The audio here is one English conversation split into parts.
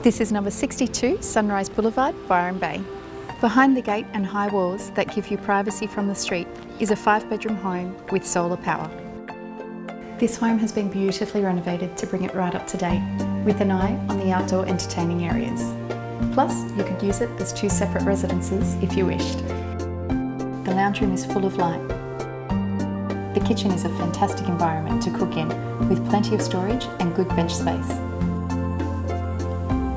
This is number 62 Sunrise Boulevard, Byron Bay. Behind the gate and high walls that give you privacy from the street is a five bedroom home with solar power. This home has been beautifully renovated to bring it right up to date, with an eye on the outdoor entertaining areas. Plus, you could use it as two separate residences if you wished. The lounge room is full of light. The kitchen is a fantastic environment to cook in, with plenty of storage and good bench space.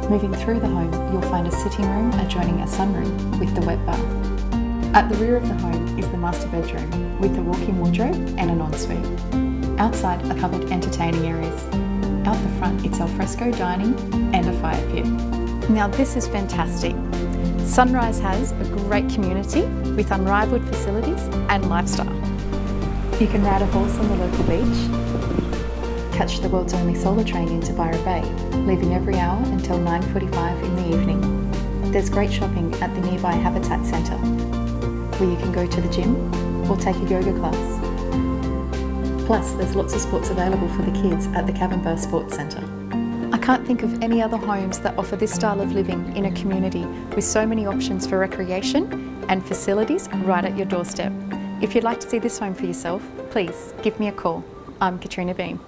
Moving through the home, you'll find a sitting room adjoining a sunroom with the wet bath. At the rear of the home is the master bedroom with a walk-in wardrobe and an ensuite. Outside are covered entertaining areas. Out the front it's alfresco dining and a fire pit. Now this is fantastic. Sunrise has a great community with unrivaled facilities and lifestyle. You can ride a horse on the local beach, catch the world's only solar train into Byron Bay, leaving every hour until 9.45 in the evening. There's great shopping at the nearby Habitat Centre, where you can go to the gym or take a yoga class. Plus, there's lots of sports available for the kids at the Cavanbah Sports Centre. I can't think of any other homes that offer this style of living in a community with so many options for recreation and facilities right at your doorstep. If you'd like to see this home for yourself, please give me a call. I'm Katrina Beohm.